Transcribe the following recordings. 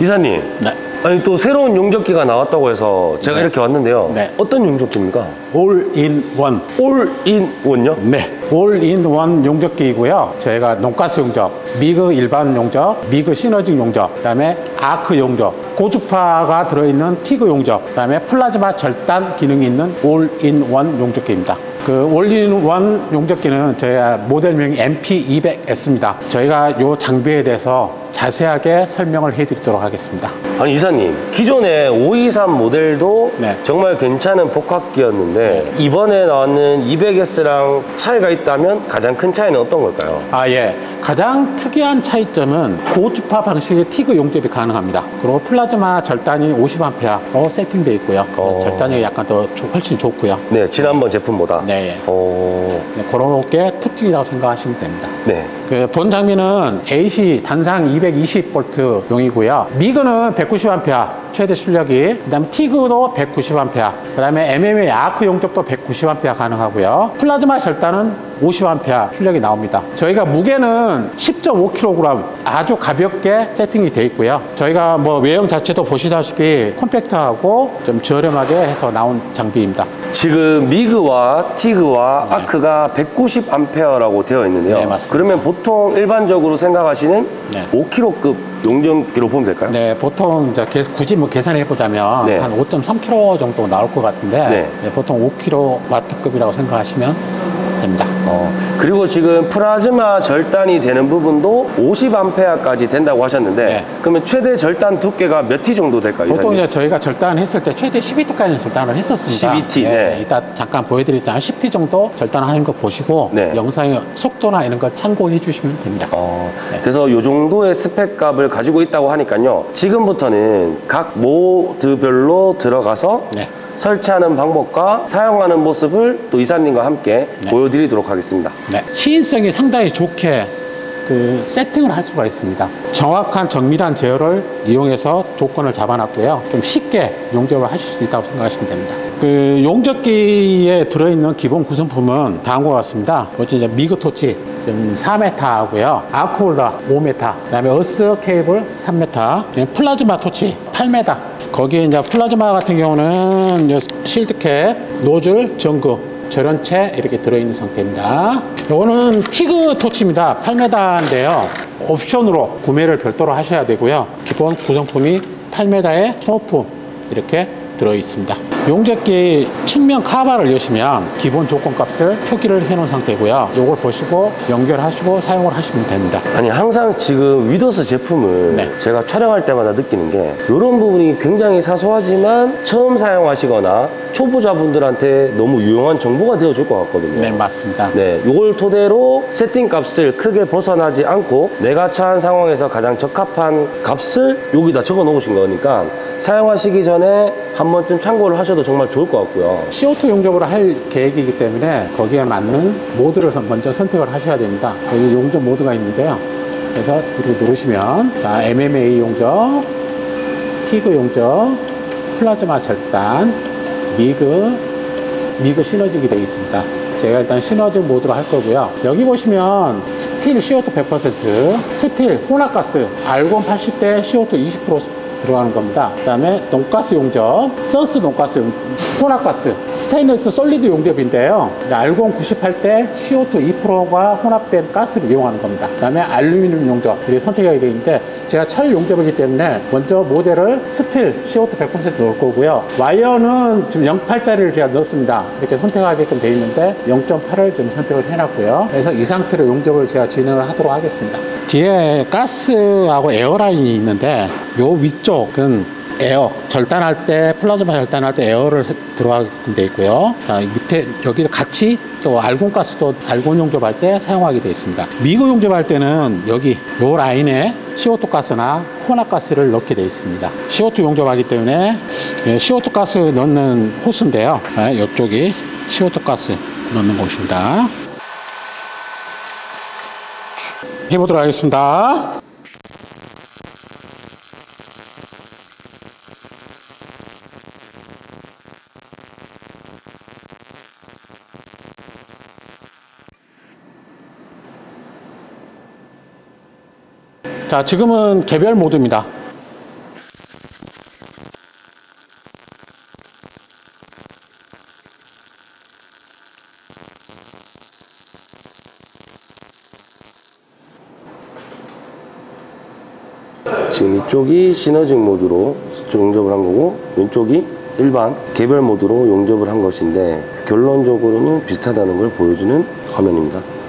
이사님. 네. 아니 또 새로운 용접기가 나왔다고 해서 제가 네. 이렇게 왔는데요. 네. 어떤 용접기입니까? 올인원. 올인원요? 네. 올인원 용접기이고요. 저희가 non-gas 용접, 미그 일반 용접, 미그 시너지 용접, 그다음에 아크 용접, 고주파가 들어있는 TIG 용접, 그다음에 플라즈마 절단 기능이 있는 올인원 용접기입니다. 그 올인원 용접기는 저희가 모델명이 MP200S입니다. 저희가 이 장비에 대해서 자세하게 설명을 해드리도록 하겠습니다. 아니 이사님 기존의 523 모델도 네. 정말 괜찮은 복합기였는데 이번에 나왔는 200S랑 차이가 있다면 가장 큰 차이는 어떤 걸까요? 아, 예. 가장 특이한 차이점은 고주파 방식의 티그 용접이 가능합니다. 그리고 플라즈마 절단이 50A로 세팅되어 있고요. 어. 절단이 약간 더 조- 훨씬 좋고요. 네 지난번 제품보다. 네. 어, 네, 그런 게 특징이라고 생각하시면 됩니다. 네. 그본 장비는 AC 단상 220V 용이고요. 미그는 190A 최대 출력이, 그다음에 티그도 190A, 그다음에 MMA 아크 용접도 190A 가능하고요. 플라즈마 절단은 50A 출력이 나옵니다. 저희가 무게는 10.5kg 아주 가볍게 세팅이 되어 있고요. 저희가 뭐 외형 자체도 보시다시피 콤팩트하고 좀 저렴하게 해서 나온 장비입니다. 지금 미그와 티그와 아크가 190A라고 되어 있는데요. 네, 맞습니다. 그러면 보통 일반적으로 생각하시는 네. 5kg급 용접기로 보면 될까요? 네, 보통 이제 계- 굳이 뭐 계산해 보자면 네. 한 5.3kg 정도 나올 것 같은데 네. 네, 보통 5kW급이라고 생각하시면. 어, 그리고 지금 플라즈마 절단이 되는 부분도 50A까지 된다고 하셨는데 네. 그러면 최대 절단 두께가 몇 T 정도 될까요? 보통? 이제 저희가 절단했을 때 최대 12T까지 절단을 했었습니다. 12T, 네. 이따 잠깐 보여드릴 때 한 10T 정도 절단하는 거 보시고 네. 영상의 속도나 이런 거 참고해 주시면 됩니다. 어, 그래서 이 정도의 스펙 값을 가지고 있다고 하니까요. 지금부터는 각 모드별로 들어가서 네. 설치하는 방법과 사용하는 모습을 또 이사님과 함께 네. 보여드리도록 하겠습니다. 네. 시인성이 상당히 좋게 그 세팅을 할 수가 있습니다. 정확한 정밀한 제어를 이용해서 조건을 잡아놨고요. 좀 쉽게 용접을 하실 수 있다고 생각하시면 됩니다. 그 용접기에 들어있는 기본 구성품은 다음과 같습니다. 먼저 이제 미그 토치 지금 4m 하고요. 아크홀더 5m, 그다음에 어스 케이블 3m, 플라즈마 토치 8m. 거기에 이제 플라즈마 같은 경우는 실드캡, 노즐, 전구 절연체 이렇게 들어있는 상태입니다. 이거는 티그 토치입니다. 8m인데요. 옵션으로 구매를 별도로 하셔야 되고요. 기본 구성품이 8m의 소모품 이렇게 들어 있습니다. 용접기 측면 카바를 여시면 기본 조건 값을 표기를 해놓은 상태고요. 이걸 보시고 연결하시고 사용을 하시면 됩니다. 아니 항상 지금 위더스 제품을 네. 제가 촬영할 때마다 느끼는 게 이런 부분이 굉장히 사소하지만 처음 사용하시거나 초보자분들한테 너무 유용한 정보가 되어줄 것 같거든요. 네, 맞습니다. 네, 이걸 토대로 세팅 값을 크게 벗어나지 않고 내가 처한 상황에서 가장 적합한 값을 여기다 적어 놓으신 거니까 사용하시기 전에 한 번쯤 참고를 하셔 도 정말 좋을 것 같고요. CO2 용접을 할 계획이기 때문에 거기에 맞는 모드를 선- 먼저 선택을 하셔야 됩니다. 여기 용접 모드가 있는데요. 그래서 이렇게 누르시면 자 MMA 용접, TIG 용접, 플라즈마 절단, MIG, MIG synergic이 되어 있습니다. 제가 일단 시너지 모드로 할 거고요. 여기 보시면 스틸 CO2 100%, 스틸 혼합가스, 알곤 80대 CO2 20% 들어가는 겁니다. 그 다음에 non-gas 용접, SUS non-gas 용, 혼합가스, 스테인리스 solid 용접인데요. 알곤 98대 CO2 2%가 혼합된 가스를 이용하는 겁니다. 그 다음에 알루미늄 용접, 이렇게 선택하게 되어 있는데 제가 철 용접이기 때문에 먼저 모델을 스틸 CO2 100% 넣을 거고요. 와이어는 지금 0.8짜리를 제가 넣었습니다. 이렇게 선택하게끔 되어 있는데 0.8을 좀 선택을 해놨고요. 그래서 이 상태로 용접을 제가 진행을 하도록 하겠습니다. 뒤에 가스하고 air line이 있는데 요 위쪽은 에어 절단할 때 플라즈마 절단할 때 에어를 세- 들어가게끔 돼 있고요. 자, 이 밑에 여기도 같이 또 알곤 가스도 알곤 용접할 때 사용하게 되어 있습니다. 미그 용접할 때는 여기 요 라인에 CO2 가스나 혼합 가스를 넣게 되어 있습니다. CO2 용접하기 때문에 예, CO2 가스 넣는 호스인데요. 아, 이쪽이 CO2 가스 넣는 곳입니다. 해보도록 하겠습니다. 자 지금은 개별 모드입니다. 지금 이쪽이 synergic 모드로 용접을 한 거고 왼쪽이 일반 개별 모드로 용접을 한 것인데 결론적으로는 비슷하다는 걸 보여주는 화면입니다.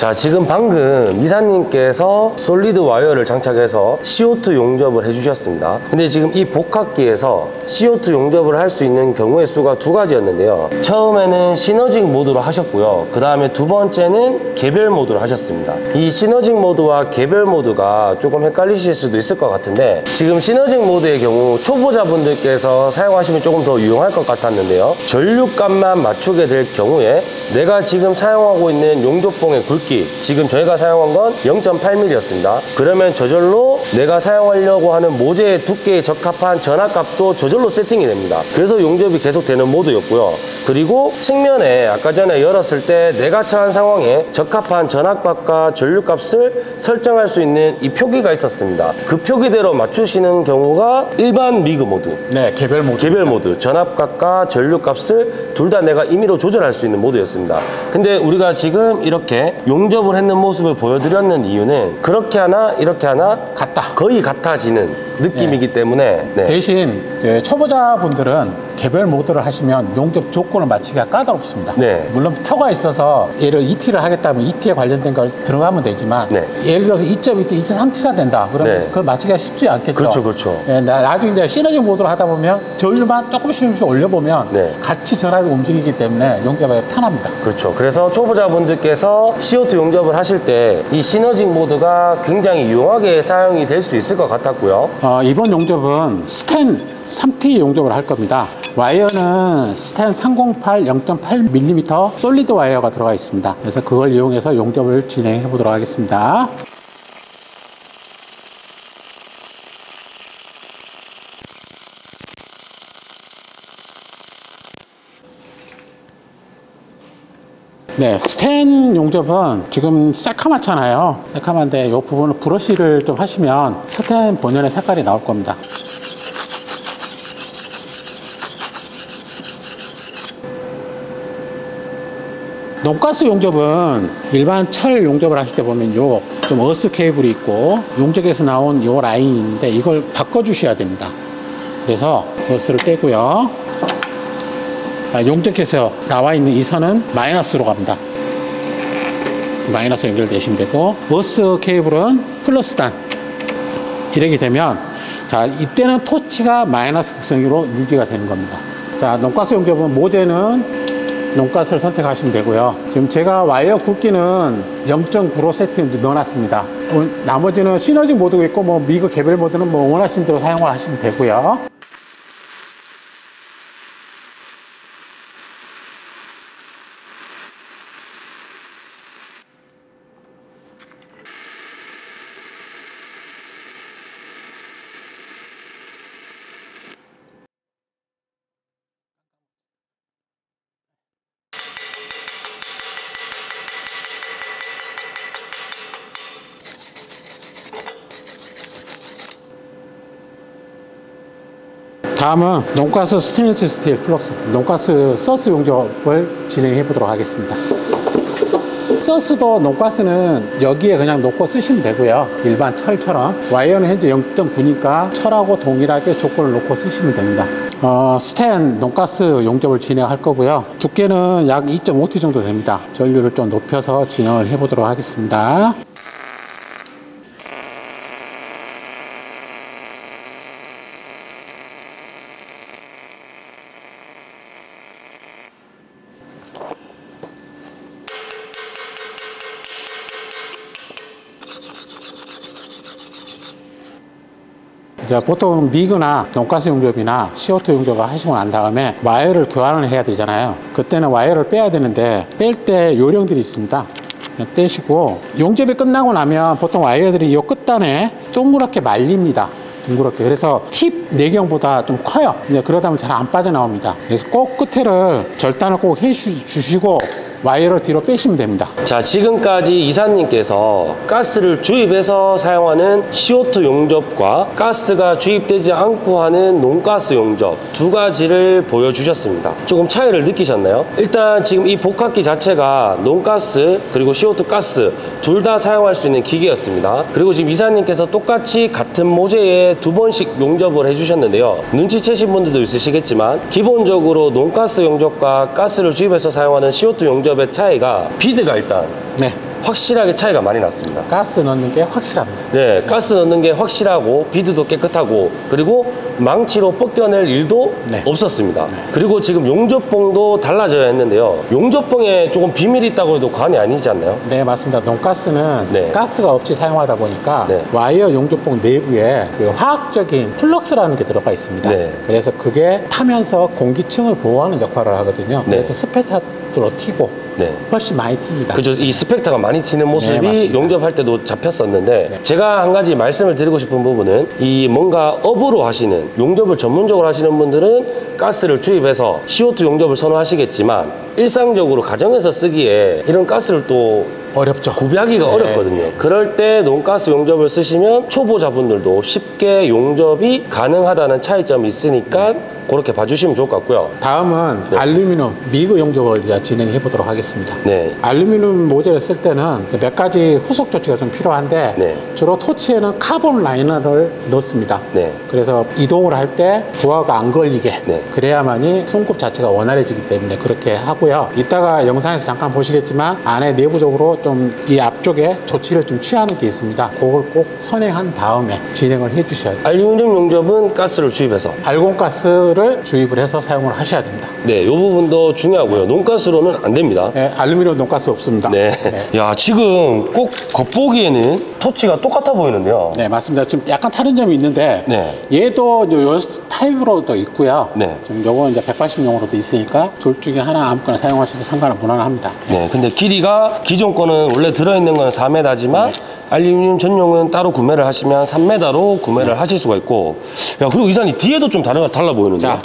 자, 지금 방금 이사님께서 solid 와이어를 장착해서 CO2 용접을 해주셨습니다. 근데 지금 이 복합기에서 CO2 용접을 할 수 있는 경우의 수가 두 가지였는데요. 처음에는 synergic 모드로 하셨고요. 그 다음에 두 번째는 개별 모드로 하셨습니다. 이 synergic 모드와 개별 모드가 조금 헷갈리실 수도 있을 것 같은데 지금 synergic 모드의 경우 초보자분들께서 사용하시면 조금 더 유용할 것 같았는데요. 전류값만 맞추게 될 경우에 내가 지금 사용하고 있는 용접봉의 굵기 지금 저희가 사용한 건 0.8mm였습니다. 그러면 저절로 내가 사용하려고 하는 모재의 두께에 적합한 전압값도 저절로 세팅이 됩니다. 그래서 용접이 계속 되는 모드였고요. 그리고 측면에 아까 전에 열었을 때 내가 처한 상황에 적합한 전압값과 전류값을 설정할 수 있는 이 표기가 있었습니다. 그 표기대로 맞추시는 경우가 일반 미그 모드. 네, 개별 모드. 개별 모드, 전압값과 전류값을 둘 다 내가 임의로 조절할 수 있는 모드였습니다. 근데 우리가 지금 이렇게 용 접을 했는 모습을 보여드렸는 이유는 그렇게 하나 이렇게 하나 같다. 거의 같아지는 느낌이기 때문에 네. 대신 이제 초보자분들은 개별 모드를 하시면 용접 조건을 맞추기가 까다롭습니다. 네. 물론 표가 있어서 예를 2T를 하겠다면 2T에 관련된 걸 들어가면 되지만 네. 예를 들어서 2.2T, 2.3T가 된다. 그러면 네. 그걸 맞추기가 쉽지 않겠죠. 그렇죠, 그렇죠. 예, 나, 나중에 이제 시너지 모드로 하다 보면 전류만 조금씩 조금씩 올려보면 네. 같이 전압이 움직이기 때문에 용접하기 편합니다. 그렇죠. 그래서 초보자분들께서 CO2 용접을 하실 때 이 시너직 모드가 굉장히 유용하게 사용이 될 수 있을 것 같았고요. 어, 이번 용접은 스텐 3T 용접을 할 겁니다. 와이어는 스텐 308 0.8mm 솔리드 와이어가 들어가 있습니다. 그래서 그걸 이용해서 용접을 진행해 보도록 하겠습니다. 네, 스텐 용접은 지금 새카맣잖아요. 새카만데 이 부분을 브러쉬를 좀 하시면 스텐 본연의 색깔이 나올 겁니다. 논가스 용접은 일반 철 용접을 하실 때 보면 요 좀 어스 케이블이 있고 용접에서 나온 요 라인이 있는데 이걸 바꿔 주셔야 됩니다. 그래서 어스를 떼고요. 아, 용접해서 나와 있는 이 선은 마이너스로 갑니다. 마이너스 연결되시면 되고 어스 케이블은 플러스 단 이렇게 되면 자 이때는 토치가 마이너스 극성으로 유지가 되는 겁니다. 자 non-gas 용접은 모재는 non-gas를 선택하시면 되고요. 지금 제가 와이어 굵기는 0.95 세트 넣어놨습니다. 어, 나머지는 시너지 모드가 있고 뭐 미그 개별 모드는 뭐 원하시는 대로 사용을 하시면 되고요. 다음은 non-gas 스테인리스 스틸 플럭스, non-gas SUS 용접을 진행해 보도록 하겠습니다. SUS도 non-gas는 여기에 그냥 놓고 쓰시면 되고요. 일반 철처럼. 와이어는 현재 0.9니까 철하고 동일하게 조건을 놓고 쓰시면 됩니다. 어, 스텐 non-gas 용접을 진행할 거고요. 두께는 약 2.5T 정도 됩니다. 전류를 좀 높여서 진행을 해 보도록 하겠습니다. 보통 MIG나 non-gas 용접이나 CO2 용접을 하시고 난 다음에 와이어를 교환을 해야 되잖아요. 그때는 와이어를 빼야 되는데 뺄 때 요령들이 있습니다. 떼시고 용접이 끝나고 나면 보통 와이어들이 이 끝단에 동그랗게 말립니다. 둥그렇게 그래서 팁 내경보다 좀 커요. 그러다 보면 잘 안 빠져나옵니다. 그래서 꼭 끝에를 절단을 꼭 해주시고 와이어를 뒤로 빼시면 됩니다. 자, 지금까지 이사님께서 가스를 주입해서 사용하는 CO2 용접과 가스가 주입되지 않고 하는 non-gas 용접 두 가지를 보여주셨습니다. 조금 차이를 느끼셨나요? 일단 지금 이 복합기 자체가 non-gas 그리고 CO2 가스 둘 다 사용할 수 있는 기계였습니다. 그리고 지금 이사님께서 똑같이 같은 모재에 두 번씩 용접을 해주셨는데요. 눈치채신 분들도 있으시겠지만 기본적으로 논가스 용접과 가스를 주입해서 사용하는 CO2 용접 의 차이가 비드가 일단 네. 확실하게 차이가 많이 났습니다. 가스 넣는 게 확실합니다. 네, 가스 넣는 게 확실하고 비드도 깨끗하고 그리고 망치로 벗겨낼 일도 네. 없었습니다. 그리고 지금 용접봉도 달라져야 했는데요. 용접봉에 조금 비밀이 있다고 해도 과언이 아니지 않나요? 네, 맞습니다. non-gas는 네. 가스가 없이 사용하다 보니까 네. 와이어 용접봉 내부에 그 화학적인 플럭스라는 게 들어가 있습니다. 네. 그래서 그게 타면서 공기층을 보호하는 역할을 하거든요. 네. 그래서 spatter도 튀고 네. 훨씬 많이 튑니다. 그죠. 이 spatter가 많이 튀는 모습이 네. 용접할 때도 잡혔었는데 네. 제가 한 가지 말씀을 드리고 싶은 부분은 이 뭔가 업으로 하시는 용접을 전문적으로 하시는 분들은 가스를 주입해서 CO2 용접을 선호하시겠지만 일상적으로 가정에서 쓰기에 이런 가스를 또 어렵죠. 구비하기가 네. 어렵거든요. 그럴 때 non-gas 용접을 쓰시면 초보자분들도 쉽게 용접이 가능하다는 차이점이 있으니까 그렇게 봐주시면 좋을 것 같고요. 다음은 알루미늄 미그 용접을 이제 진행해 보도록 하겠습니다. 네. 알루미늄 모재를 쓸 때는 몇 가지 후속 조치가 좀 필요한데 네. 주로 토치에는 카본 라이너를 넣습니다. 네. 그래서 이동을 할 때 부하가 안 걸리게 네. 그래야만이 송급 자체가 원활해지기 때문에 그렇게 하고요. 이따가 영상에서 잠깐 보시겠지만 안에 내부적으로 좀 이 앞쪽에 조치를 좀 취하는 게 있습니다. 그걸 꼭 선행한 다음에 진행을 해 주셔야 돼요. 알루미늄 용접은 가스를 주입해서 알곤가스를 주입을 해서 사용을 하셔야 됩니다. 네, 이 부분도 중요하고요. 논가스로는 안 됩니다. 네, 알루미늄 논가스 없습니다. 네. 야, 지금 꼭 겉보기에는 토치가 똑같아 보이는데요. 네, 맞습니다. 지금 약간 다른 점이 있는데 네. 얘도 요 타입으로도 있고요. 네. 지금 요거 이제 180용으로도 있으니까 둘 중에 하나 아무거나 사용하셔도 상관은 무난합니다. 네, 근데 길이가 기존 거는 원래 들어있는 건 4m지만 알루미늄 전용은 따로 구매를 하시면 3m로 구매를 하실 수가 있고 야 그리고 이사님 뒤에도 좀 다른 달라 보이는데요 자,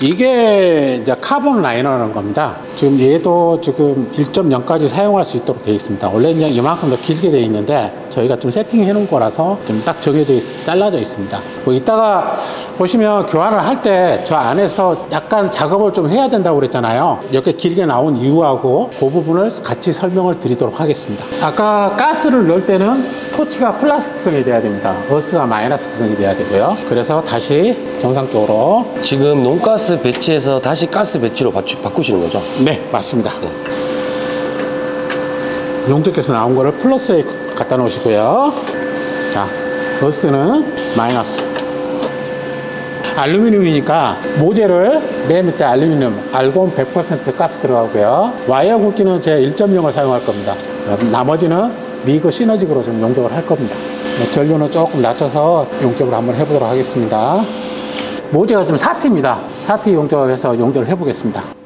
이게 이제 카본 라이너라는 겁니다. 지금 얘도 지금 1.0까지 사용할 수 있도록 되어 있습니다. 원래 그냥 이만큼 더 길게 되어 있는데 저희가 좀 세팅해 놓은 거라서 좀 딱 정해져 있, 잘라져 있습니다. 뭐 이따가 보시면 교환을 할 때 저 안에서 약간 작업을 좀 해야 된다고 그랬잖아요. 이렇게 길게 나온 이유하고 그 부분을 같이 설명을 드리도록 하겠습니다. 아까 가스를 넣을 때는 토치가 플러스 구성이 돼야 됩니다. 어스가 마이너스 구성이 돼야 되고요. 그래서 다시 정상적으로 지금 non-gas 배치에서 다시 가스 배치로 바꾸시는 거죠? 네, 맞습니다. 용도께서 나온 거를 플러스에 갖다 놓으시고요. 자, 어스는 마이너스. 알루미늄이니까 모재를 맨 밑에 알루미늄, 알곤 100% 가스 들어가고요. 와이어 굵기는 제 1.0을 사용할 겁니다. 나머지는 미그 시너직으로 좀 용접을 할 겁니다. 네, 전류는 조금 낮춰서 용접을 한번 해보도록 하겠습니다. 모재가 좀 4T입니다. 4T 용접해서 용접을 해보겠습니다.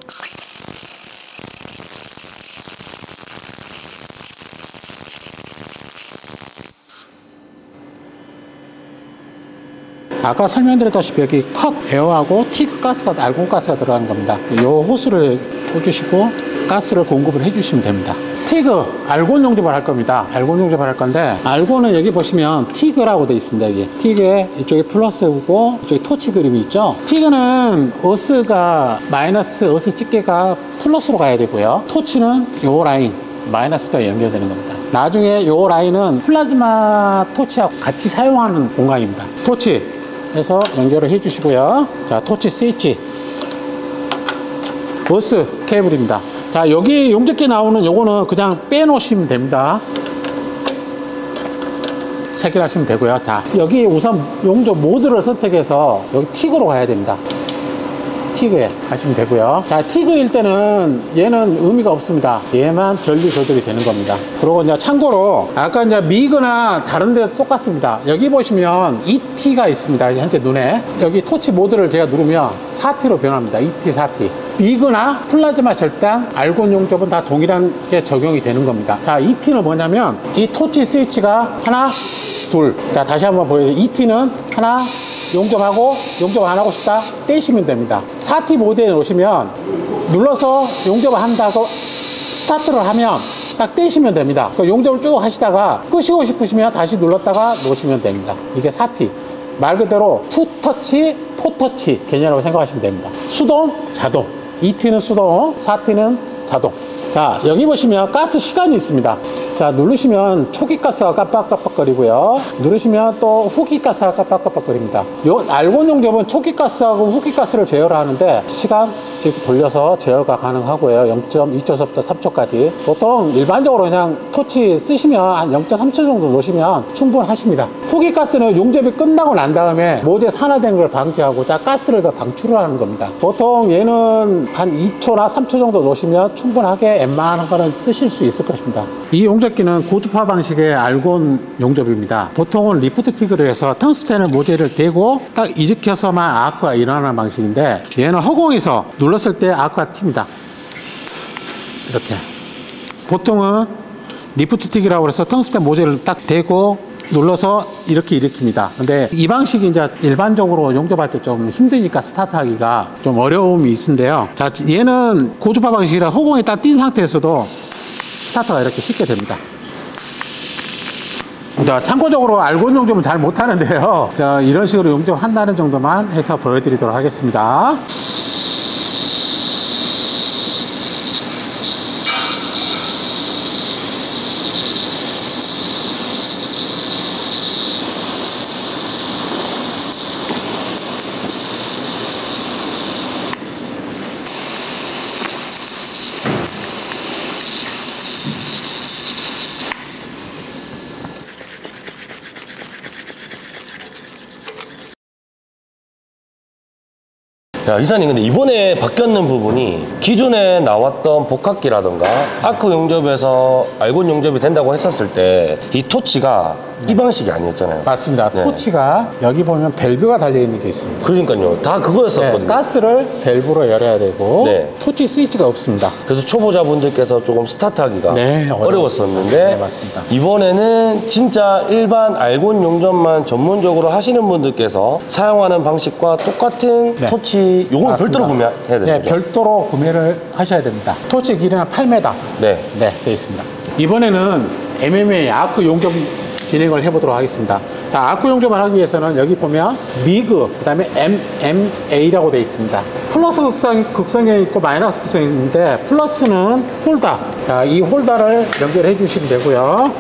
아까 설명드렸다시피 여기 컷 에어하고 티그 가스가 알곤 가스가 들어가는 겁니다. 이 호스를 꽂으시고 가스를 공급을 해주시면 됩니다. TIG 알곤 용접을 할 겁니다. 알곤 용접을 할 건데 알곤은 여기 보시면 TIG라고 되어 있습니다. 여기 TIG에 이쪽에 플러스고 이쪽에 토치 그림이 있죠. TIG는 어스가 마이너스 어스 집게가 플러스로 가야 되고요. 토치는 요 라인 마이너스가 연결되는 겁니다. 나중에 요 라인은 플라즈마 토치하고 같이 사용하는 공간입니다. 토치 해서 연결을 해 주시고요. 자, 토치 스위치. 버스 케이블입니다. 자, 여기 용접기 나오는 요거는 그냥 빼놓으시면 됩니다. 체결하시면 되고요. 자, 여기 우선 용접 모드를 선택해서 여기 틱으로 가야 됩니다. 티그에 가시면 되고요. 자, 티그일 때는 얘는 의미가 없습니다. 얘만 전류 조절이 되는 겁니다. 그리고 이제 참고로 아까 이제 미그나 다른 데도 똑같습니다. 여기 보시면 ET가 있습니다. 현재 눈에. 여기 토치 모드를 제가 누르면 4T로 변합니다. ET 4T. MIG나 플라즈마 절단, 알곤 용접은 다 동일한 게 적용이 되는 겁니다. 자, 2T는 뭐냐면 이 토치 스위치가 하나, 둘. 자, 다시 한번 보여드릴게요. 2T는 하나, 용접하고 용접 안 하고 싶다 떼시면 됩니다 4T 모드에 놓으시면 눌러서 용접을 한다고 스타트를 하면 딱 떼시면 됩니다. 그 용접을 쭉 하시다가 끄시고 싶으시면 다시 눌렀다가 놓으시면 됩니다. 이게 4T. 말 그대로 two touch, four touch 개념이라고 생각하시면 됩니다. 수동, 자동. 2T는 수동, 4T는 자동. 자, 여기 보시면 가스 시간이 있습니다. 자, 누르시면 초기 가스가 깜빡깜빡거리고요. 누르시면 또 후기 가스가 깜빡깜빡거립니다. 요 알곤 용접은 초기 가스하고 후기 가스를 제어를 하는데 시간 이렇게 돌려서 제어가 가능하고요. 0.2초서부터 3초까지. 보통 일반적으로 그냥 토치 쓰시면 한 0.3초 정도 놓으시면 충분하십니다. 후기 가스는 용접이 끝나고 난 다음에 모재 산화된 걸 방지하고 자 가스를 더 방출을 하는 겁니다. 보통 얘는 한 2초나 3초 정도 놓으시면 충분하게 웬만한 거는 쓰실 수 있을 것입니다. 이 용접 기는 고주파 방식의 알곤 용접입니다. 보통은 lift TIG로 해서 텅스텐을 모재를 대고 딱 일으켜서만 아크가 일어나는 방식인데 얘는 허공에서 눌렀을 때 아크가 튑니다. 이렇게. 보통은 lift TIG라고 해서 텅스텐 모재를 딱 대고 눌러서 이렇게 일으킵니다. 근데 이 방식이 이제 일반적으로 용접할 때 좀 힘드니까 스타트하기가 좀 어려움이 있는데요. 자, 얘는 고주파 방식이라 허공에 딱 띈 상태에서도 스타트가 이렇게 쉽게 됩니다. 자, 참고적으로 알곤 용접은 잘 못하는데요. 자, 이런 식으로 용접한다는 정도만 해서 보여드리도록 하겠습니다. 야, 이사님, 근데 이번에 바뀌었는 부분이 기존에 나왔던 복합기라던가 아크 용접에서 알곤 용접이 된다고 했었을 때 이 토치가 이 방식이 아니었잖아요. 맞습니다. 네. 토치가 여기 보면 밸브가 달려있는 게 있습니다. 그러니까요. 다 네, 그거였었거든요. 가스를 밸브로 열어야 되고 네. 토치 스위치가 없습니다. 그래서 초보자분들께서 조금 스타트하기가 네, 어려웠- 어려웠었는데 네, 맞습니다. 이번에는 진짜 일반 알곤 용접만 전문적으로 하시는 분들께서 사용하는 방식과 똑같은 네. 토치 맞습니다. 별도로 구매해야 되는 네? 별도로 구매를 하셔야 됩니다. 토치 길이는 8m. 네. 네, 되어 있습니다. 이번에는 MMA 아크 용접 진행을 해보도록 하겠습니다. 자, 아크 용접을 하기 위해서는 여기 보면 미그, 그 다음에 MMA라고 되어 있습니다. 플러스 극성, 극성이 있고 마이너스 극성이 있는데 플러스는 홀더. 자, 이 홀더를 연결해 주시면 되고요.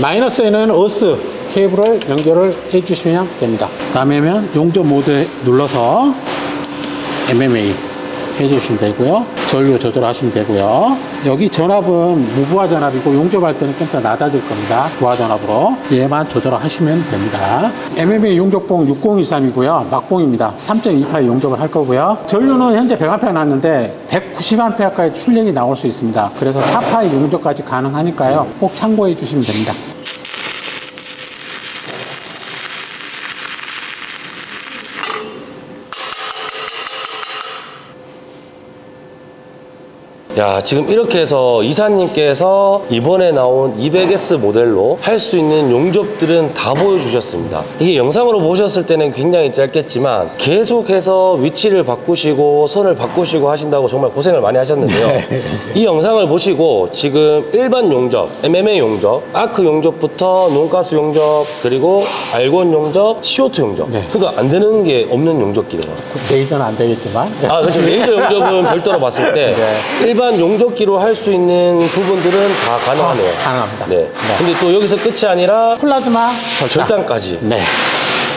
마이너스에는 어스 케이블을 연결을 해 주시면 됩니다. 다음에는 용접 모드 눌러서 MMA 해 주시면 되고요. 전류 조절하시면 되고요. 여기 전압은 무부하 전압이고 용접할 때는 좀 더 낮아질 겁니다. 부하 전압으로 얘만 조절하시면 됩니다. MMA 용접봉 6023이고요. 막봉입니다. 3.28 용접을 할 거고요. 전류는 현재 100A 났는데 190A까지 출력이 나올 수 있습니다. 그래서 4파의 용접까지 가능하니까요. 꼭 참고해 주시면 됩니다. 야, 지금 이렇게 해서 이사님께서 이번에 나온 200S 모델로 할 수 있는 용접들은 다 보여주셨습니다. 이게 영상으로 보셨을 때는 굉장히 짧겠지만 계속해서 위치를 바꾸시고 선을 바꾸시고 하신다고 정말 고생을 많이 하셨는데요. 이 영상을 보시고 지금 일반 용접, MMA 용접, 아크 용접부터 논가스 용접, 그리고 알곤 용접, CO2 용접. 네. 그러니까 안 되는 게 없는 용접기래요. 레이저는 안 되겠지만. 아, 그렇죠. 레이저 용접은 별도로 봤을 때 네. 일반 용접기로 할 수 있는 부분들은 다 가능하네요. 아, 가능합니다. 네. 근데 또 여기서 끝이 아니라 플라즈마 절단. 절단까지. 네.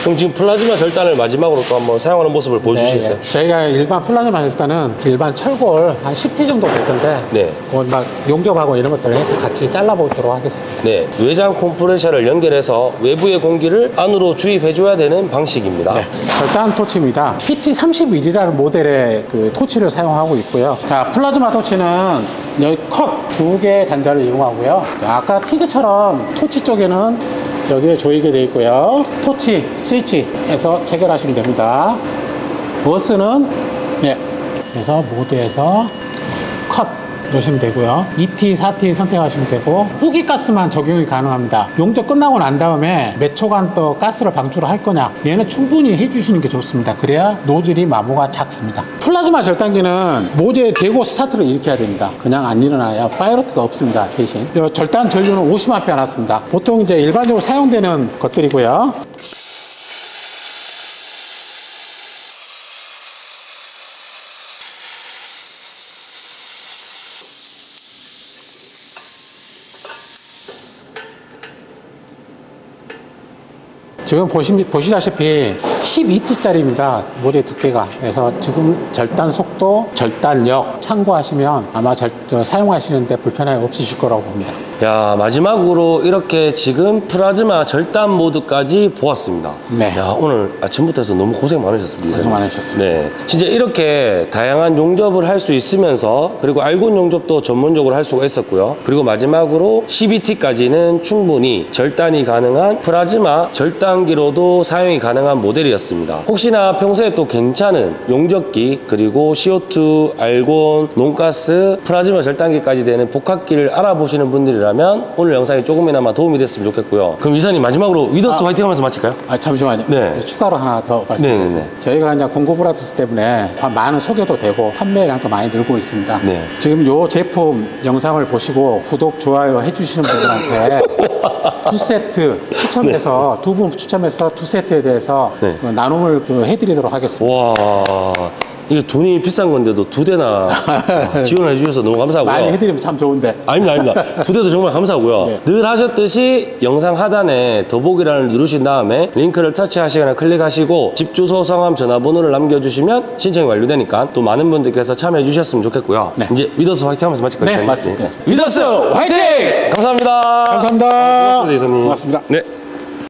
그럼 지금 플라즈마 절단을 마지막으로 또 한번 사용하는 모습을 보여주시겠어요? 네, 네. 저희가 일반 플라즈마 일단은 일반 철골 한 10T 정도 될 건데 네. 뭐막 용접하고 이런 것들 해서 같이 잘라보도록 하겠습니다. 네. 외장 컴프레셔를 연결해서 외부의 공기를 안으로 주입해줘야 되는 방식입니다. 네. 절단 토치입니다. PT31이라는 모델의 그 토치를 사용하고 있고요. 자, 플라즈마 토치는 여기 컷 두개 단자를 이용하고요. 자, 아까 TIG처럼 토치 쪽에는 여기에 조이게 되어 있고요. 토치 스위치에서 체결하시면 됩니다. 버스는 네. 그래서 모드에서 컷 넣으시면 되고요. 2T, 4T 선택하시면 되고 후기 가스만 적용이 가능합니다. 용접 끝나고 난 다음에 몇 초간 또 가스를 방출을 할 거냐 얘는 충분히 해주시는 게 좋습니다. 그래야 노즐이 마모가 작습니다. 플라즈마 절단기는 모재에 대고 스타트를 해야 됩니다. 그냥 안 일어나요. 파이로트가 없습니다. 대신 이 절단 전류는 50A 나왔습니다. 보통 이제 일반적으로 사용되는 것들이고요. 지금 보시, 보시다시피 12T짜리입니다. 모래 두께가. 그래서 지금 절단 속도, 절단력 참고하시면 아마 절, 저, 사용하시는데 불편함이 없으실 거라고 봅니다. 야 마지막으로 이렇게 지금 플라즈마 절단 모드까지 보았습니다. 네. 야 오늘 아침부터 해서 너무 고생 많으셨습니다. 고생. 많으셨습니다. 네, 진짜 이렇게 다양한 용접을 할 수 있으면서 그리고 알곤 용접도 전문적으로 할 수가 있었고요. 그리고 마지막으로 12T까지는 충분히 절단이 가능한 플라즈마 절단기로도 사용이 가능한 모델이었습니다. 혹시나 평소에 또 괜찮은 용접기 그리고 CO2, 알곤, 논가스, 플라즈마 절단기까지 되는 복합기를 알아보시는 분들이라면 오늘 영상이 조금이나마 도움이 됐으면 좋겠고요. 그럼 이사님 마지막으로 위더스 화이팅 하면서 마칠까요? 아, 잠시만요. 네. 추가로 하나 더 말씀드리겠습니다. 네, 네, 저희가 이제 공구브라더스 때문에 많은 소개도 되고 판매량도 많이 늘고 있습니다. 네. 지금 요 제품 영상을 보시고 구독, 좋아요 해주시는 분들한테 두 세트 추첨해서 두 분 추첨해서 두 세트에 대해서 네. 그 나눔을 그 해드리도록 하겠습니다. 와 이게 돈이 비싼 건데도 두 대나 지원해 주셔서 너무 감사하고요. 많이 해드리면 참 좋은데. 아닙니다, 아닙니다. 두 대도 정말 감사하고요. 네. 늘 하셨듯이 영상 하단에 더보기란을 누르신 다음에 링크를 터치하시거나 클릭하시고 집 주소, 성함, 전화번호를 남겨주시면 신청이 완료되니까 또 많은 분들께서 참여해 주셨으면 좋겠고요. 네. 이제 위더스 화이팅 하면서 마칠까요? 네, 이사님? 맞습니다. 위더스 화이팅! 감사합니다. 감사합니다. 고맙습니다, 이사님. 고맙습니다. 네.